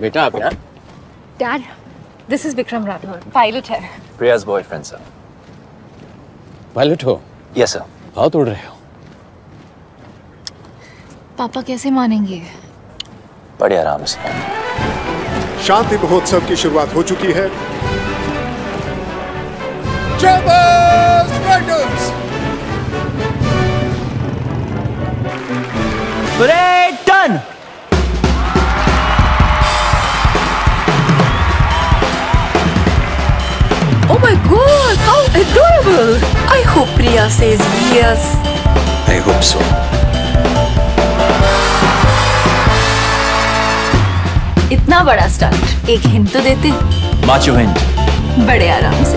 बेटा आप यहाँ? Dad this is Vikram Rathore pilot है प्रियाज बॉयफ्रेंड सर पायलट हो? यस सर बहुत उड़ रहे हो। पापा कैसे मानेंगे? बड़े आराम से। शांति महोत्सव की शुरुआत हो चुकी है। Done my god, how adorable! I hope Priya says yes. I hope so. इतना बड़ा स्टंट एक हिंट तो देते माचो हिंट बड़े आराम से